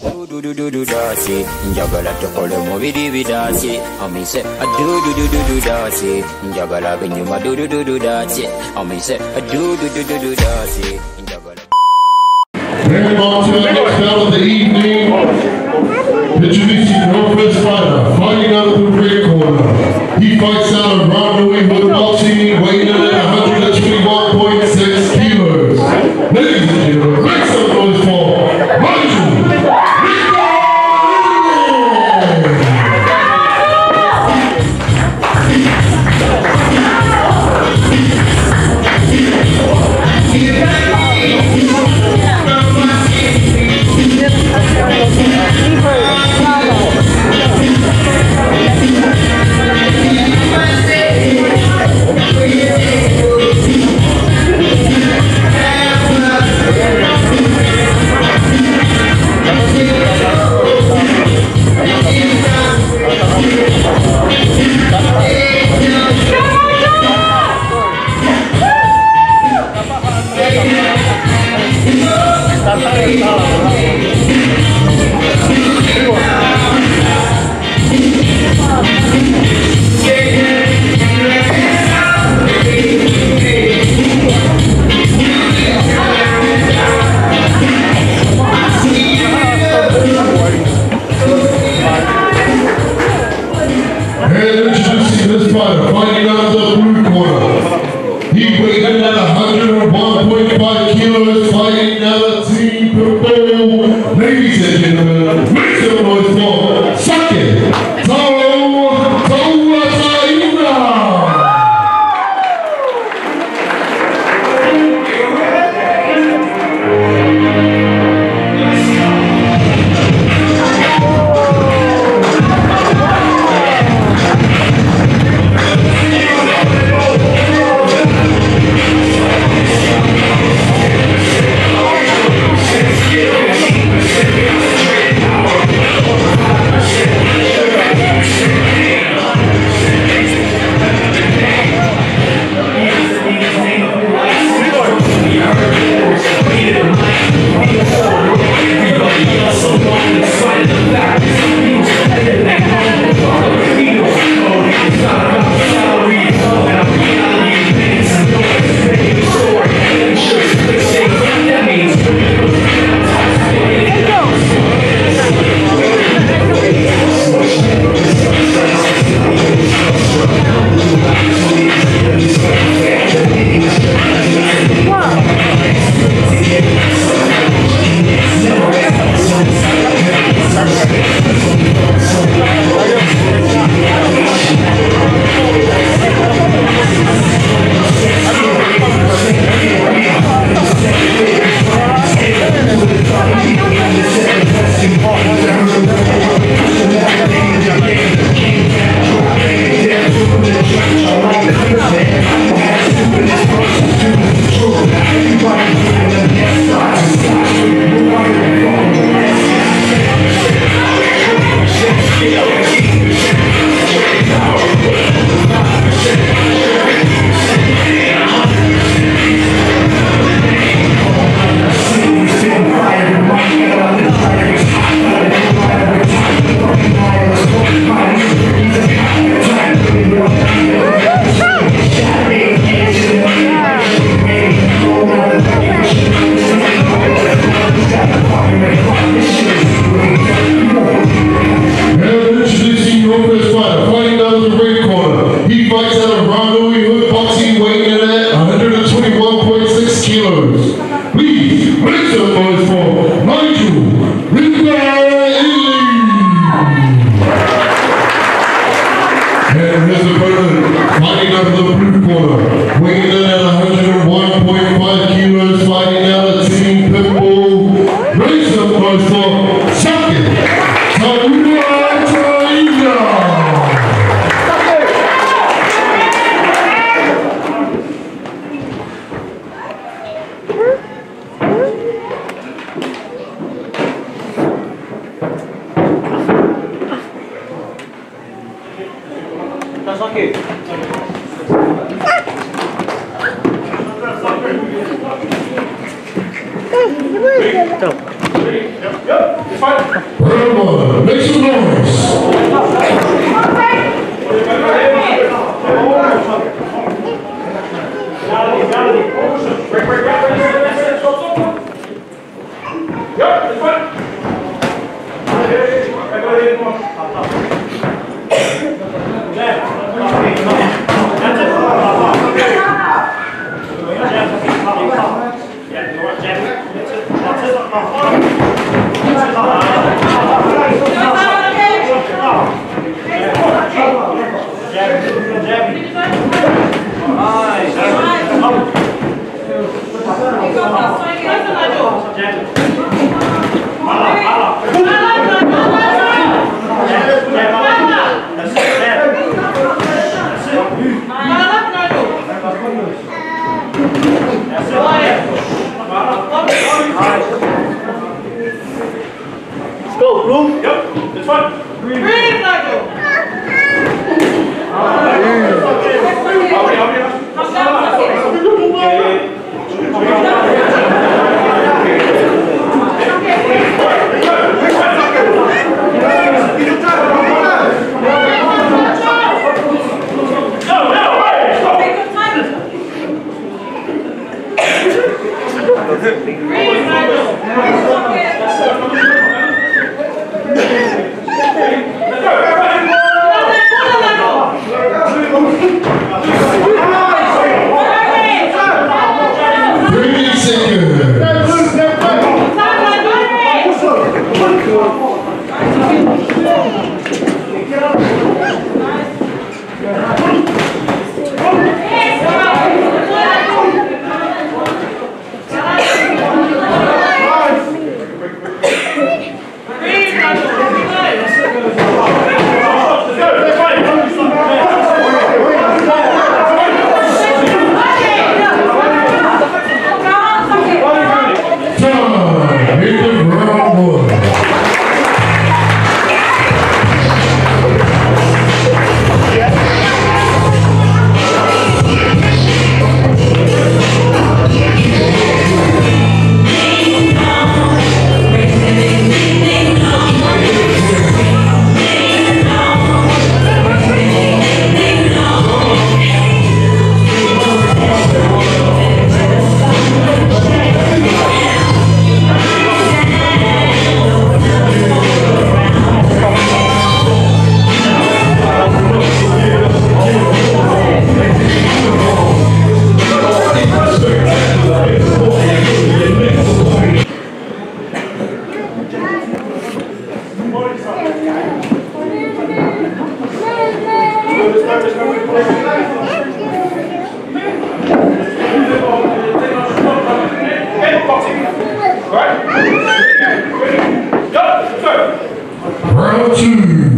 Do njagala tukole mubiri on to the next battle of the evening. Introducing your fighter, fighting out of the red corner. He fights out of Ronald with boxing, weighing Gracias. And introducing this fighter, fighting out of the blue corner. He weighed And And his opponent, fighting out the blue corner, weighing in at 101.5 Go, blue. Yep, this one. Green. Green, Nigel. Three Round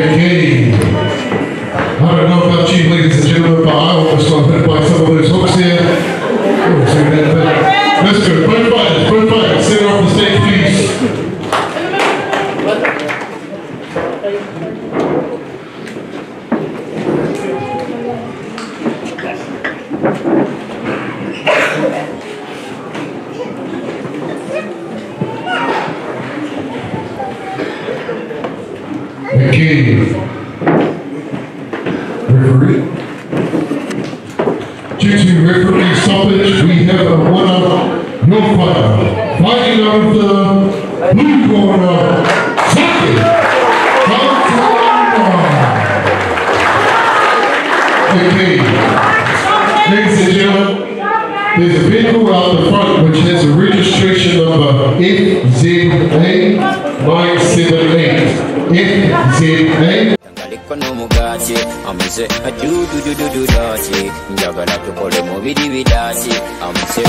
Okay. I don't know about you, ladies and gentlemen, but I almost got hit by Okay. Ladies and gentlemen, there's a vehicle out the front which has a registration number FZA 978. FZA njagala tukole mubiri amuze